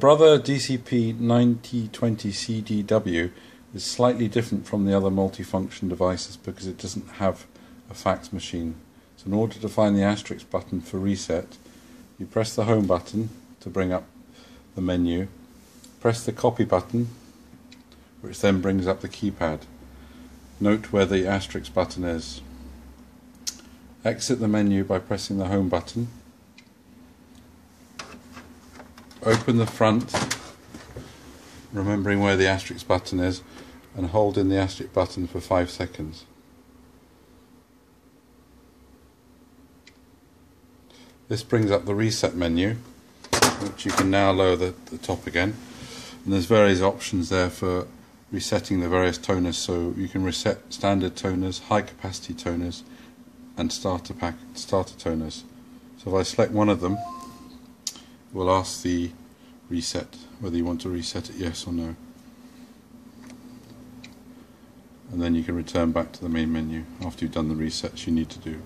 Brother DCP 9020CDW is slightly different from the other multifunction devices because it doesn't have a fax machine. So in order to find the asterisk button for reset, you press the home button to bring up the menu, press the copy button, which then brings up the keypad. Note where the asterisk button is. Exit the menu by pressing the home button open the front, remembering where the asterisk button is, and hold in the asterisk button for 5 seconds. This brings up the reset menu, which you can now lower the, the top again. And there's various options there for resetting the various toners, so you can reset standard toners, high capacity toners, and starter pack starter toners. So if I select one of them, will ask the reset whether you want to reset it yes or no. And then you can return back to the main menu after you've done the resets you need to do